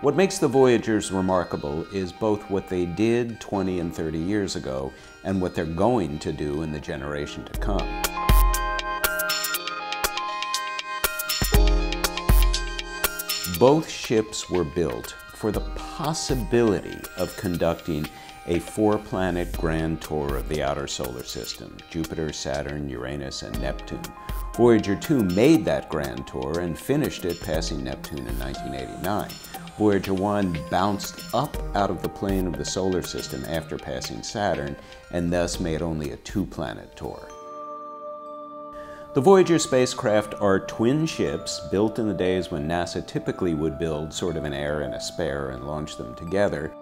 What makes the Voyagers remarkable is both what they did 20 and 30 years ago and what they're going to do in the generation to come. Both ships were built for the possibility of conducting a four-planet grand tour of the outer solar system, Jupiter, Saturn, Uranus, and Neptune. Voyager 2 made that grand tour and finished it passing Neptune in 1989. Voyager 1 bounced up out of the plane of the solar system after passing Saturn and thus made only a two-planet tour. The Voyager spacecraft are twin ships built in the days when NASA typically would build sort of an heir and a spare and launch them together.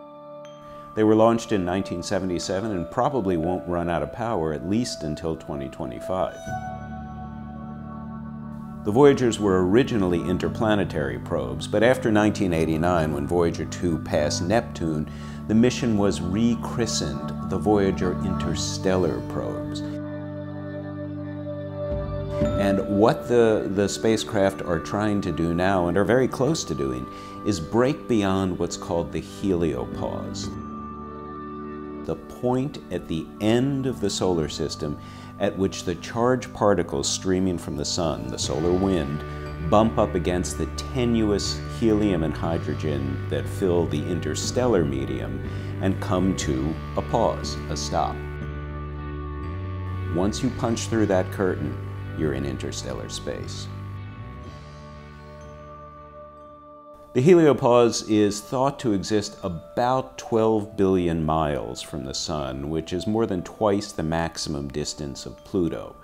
They were launched in 1977 and probably won't run out of power at least until 2025. The Voyagers were originally interplanetary probes, but after 1989, when Voyager 2 passed Neptune, the mission was rechristened the Voyager Interstellar Probes. And what the, the spacecraft are trying to do now, and are very close to doing, is break beyond what's called the heliopause. The point at the end of the solar system at which the charged particles streaming from the sun, the solar wind, bump up against the tenuous helium and hydrogen that fill the interstellar medium and come to a pause, a stop. Once you punch through that curtain, you're in interstellar space. The heliopause is thought to exist about 12 billion miles from the Sun, which is more than twice the maximum distance of Pluto.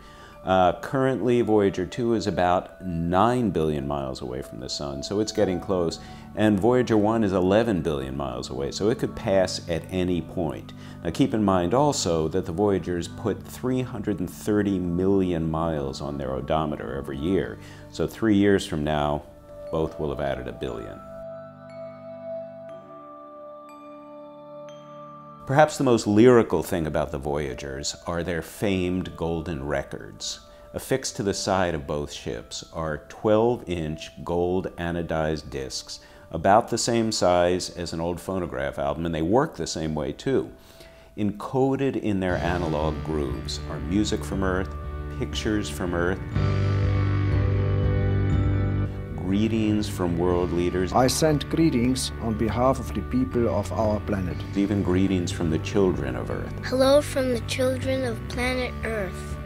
Uh, currently, Voyager 2 is about 9 billion miles away from the Sun, so it's getting close. And Voyager 1 is 11 billion miles away, so it could pass at any point. Now keep in mind also that the Voyagers put 330 million miles on their odometer every year. So three years from now, both will have added a billion. Perhaps the most lyrical thing about the Voyagers are their famed golden records. Affixed to the side of both ships are 12-inch gold anodized discs, about the same size as an old phonograph album, and they work the same way too. Encoded in their analog grooves are music from Earth, pictures from Earth, greetings from world leaders. I send greetings on behalf of the people of our planet. Even greetings from the children of Earth. Hello from the children of planet Earth.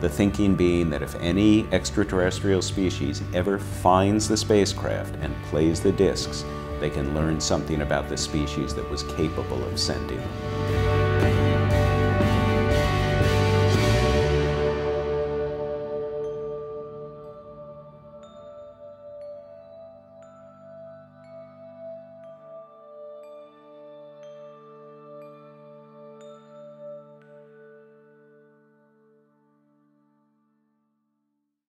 The thinking being that if any extraterrestrial species ever finds the spacecraft and plays the discs, they can learn something about the species that was capable of sending them.